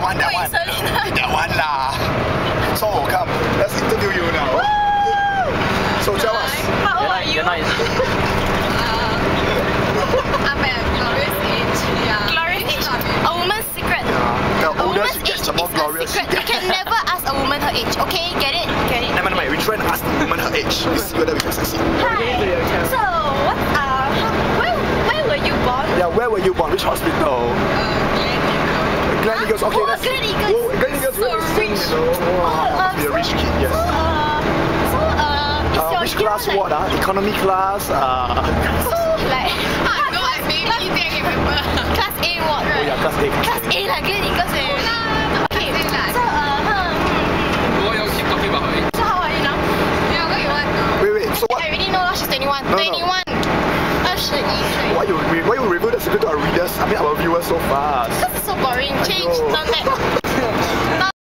that one, that one. That one lah. So come, let's interview you now. So tell us. How old are you? You're I'm at glorious age. Yeah. Glorious age. A woman's secret. The A older woman's she age gets, the more glorious she secret. You can never ask a woman her age. Okay, get it? Get it? Never mind, we try and ask the woman her age to see whether we can succeed. Hi. So, what? Uh, where, where were you born? Yeah, where were you born? Which hospital? Glen Eagles. Okay, Oh, that's Gleneagles. Oh, Gleneagles So soon, rich. you know. Oh, a um, rich kid, yes. So, uh, so, uh, is Uh, your which class like, what? Uh? Economy class? Uh, So, like, I know I maybe I can remember. class A what? oh yeah, class A. Class A lah, Gleneagles eh. Okay, so, uh, hmm, Why you keep talking about her so how are you now? Yeah, what you want to? Wait, wait. So what? I already know lah, she's 21. No, no. 21. Uh, she is. Why you why you reveal the secret to our readers? I mean our viewers so fast boring. Change, something.